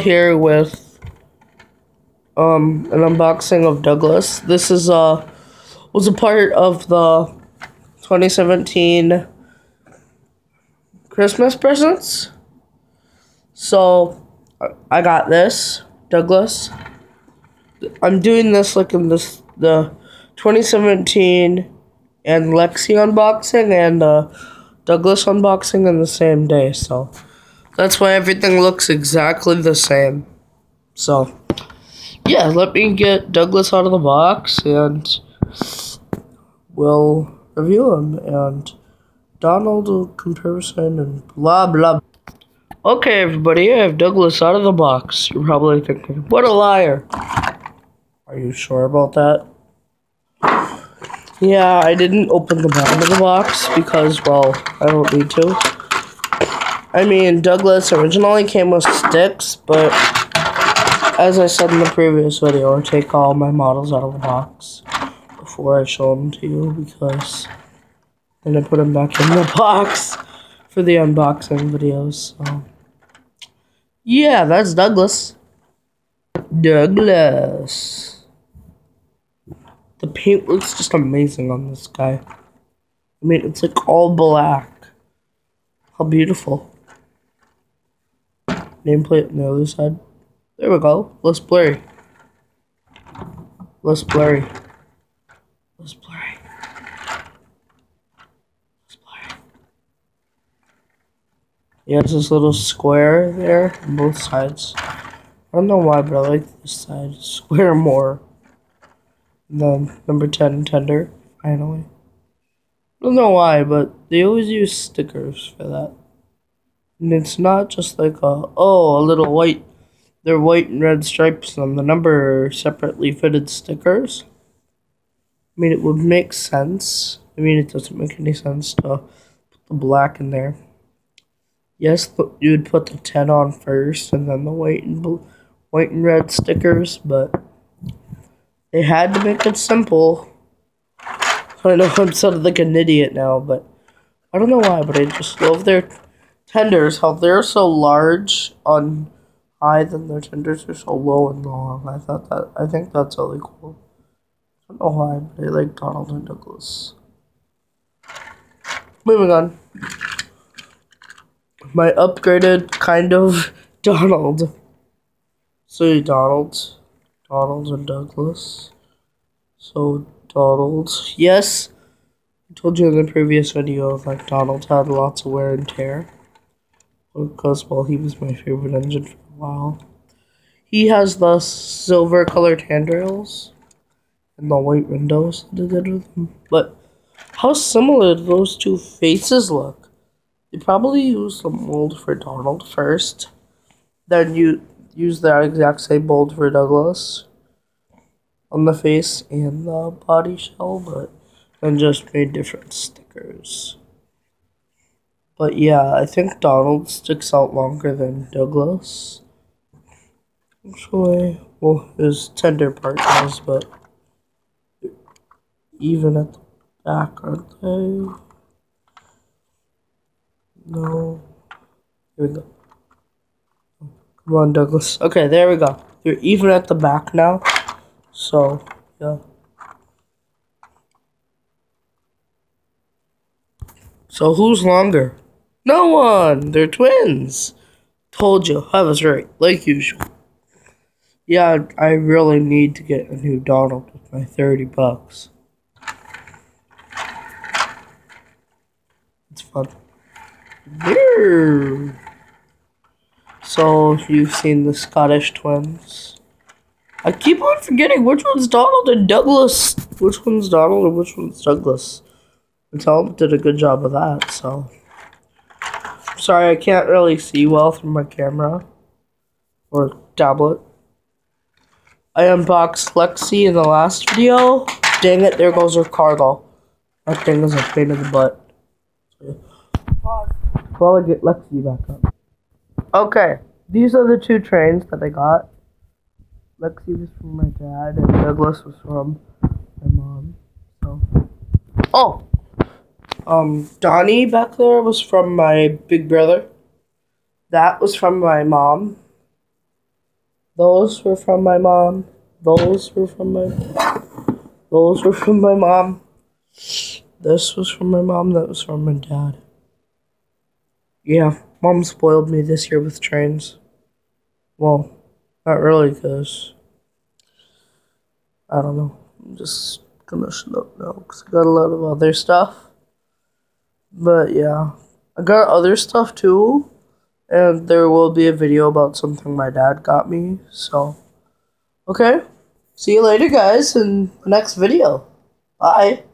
here with um an unboxing of Douglas. This is uh was a part of the 2017 Christmas presents. So I got this Douglas. I'm doing this like in this the 2017 and Lexi unboxing and uh, Douglas unboxing in the same day. So. That's why everything looks exactly the same. So, yeah, let me get Douglas out of the box and we'll review him and Donald comparison and blah blah. Okay, everybody, I have Douglas out of the box. You're probably thinking, what a liar. Are you sure about that? Yeah, I didn't open the bottom of the box because, well, I don't need to. I mean, Douglas originally came with sticks, but as I said in the previous video, I take all my models out of the box before I show them to you because then I put them back in the box for the unboxing videos. So, yeah, that's Douglas. Douglas. The paint looks just amazing on this guy. I mean, it's like all black. How beautiful nameplate on the other side. There we go. Less blurry. Less blurry. Less blurry. Less blurry. Yeah, it's this little square there on both sides. I don't know why, but I like this side square more. Then number 10, tender, finally. I don't know why, but they always use stickers for that. And it's not just like a, oh, a little white, they're white and red stripes on the number separately fitted stickers. I mean, it would make sense. I mean, it doesn't make any sense to put the black in there. Yes, you would put the 10 on first and then the white and blue, white and red stickers, but they had to make it simple. I know I'm sounding like an idiot now, but I don't know why, but I just love their tenders, how they're so large on high, then their tenders are so low and long. I thought that I think that's really cool. I don't know why, but I like Donald and Douglas. Moving on. My upgraded kind of Donald. So Donald. Donald and Douglas. So Donald. Yes. I told you in the previous video like Donald had lots of wear and tear because well he was my favorite engine for a while. He has the silver colored handrails and the white windows with. But how similar do those two faces look? They probably used the mold for Donald first, then you use that exact same mold for Douglas on the face and the body shell, but then just made different stickers. But yeah, I think Donald sticks out longer than Douglas. Actually, well, his tender part does, but even at the back, aren't they? No. Here we go. Come on, Douglas. Okay, there we go. You're even at the back now. So, yeah. So who's longer? No one! They're twins! Told you, I was right, like usual. Yeah, I really need to get a new Donald with my 30 bucks. It's fun. So, you've seen the Scottish twins. I keep on forgetting which one's Donald and Douglas. Which one's Donald and which one's Douglas. Tom did a good job of that, so sorry, I can't really see well through my camera or tablet. I unboxed Lexi in the last video. Dang it, there goes her cargo. That thing is a pain in the butt. While I get Lexi back up. Okay, these are the two trains that I got. Lexi was from my dad, and Douglas was from my mom. So, oh, um, Donnie back there was from my big brother. That was from my mom. Those were from my mom. Those were from my. Those were from my mom. This was from my mom. That was from my dad. Yeah, mom spoiled me this year with trains. Well, not really, because. I don't know. I'm just gonna shut up now because I got a lot of other stuff. But yeah, I got other stuff too, and there will be a video about something my dad got me. So, okay, see you later, guys, in the next video. Bye.